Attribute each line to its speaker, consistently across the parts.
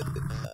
Speaker 1: Uh, uh.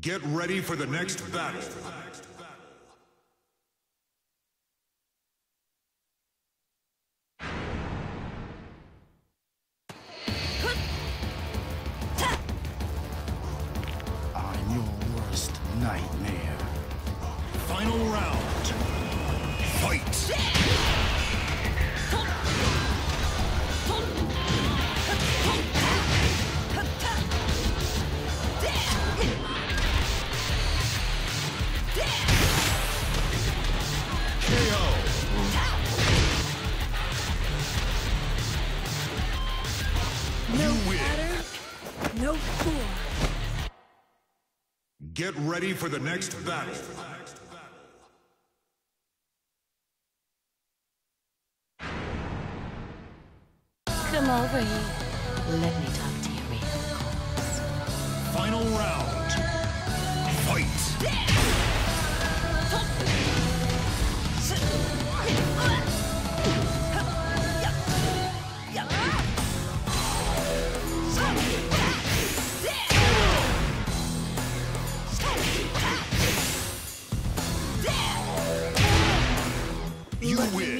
Speaker 1: Get ready for the next battle.
Speaker 2: I'm your worst nightmare.
Speaker 1: Final round. Fight!
Speaker 3: No
Speaker 1: You
Speaker 3: pattern, no form.
Speaker 1: Get ready for the next battle.
Speaker 4: Come over here. Let me talk to you real close.
Speaker 1: Final round. You win.